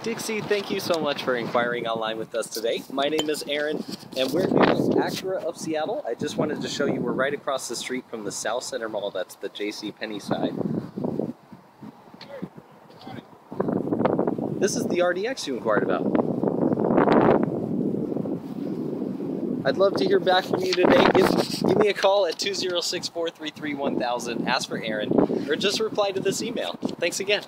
Dixie, thank you so much for inquiring online with us today. My name is Aaron, and we're here at Acura of Seattle. I just wanted to show you we're right across the street from the Southcenter Mall. That's the J.C. Penney side. This is the RDX you inquired about. I'd love to hear back from you today. Give, give me a call at 206 433 1000, ask for Aaron, or just reply to this email. Thanks again.